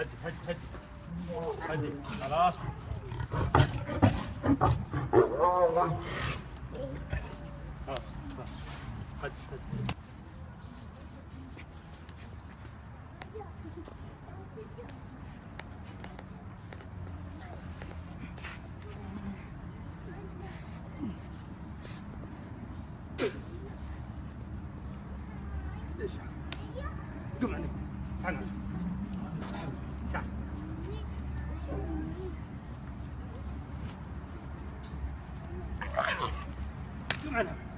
هدي هدي هدي هدي خلاص خلاص خلاص هدي هدي ليش قم عليك تعال يحكم عنها.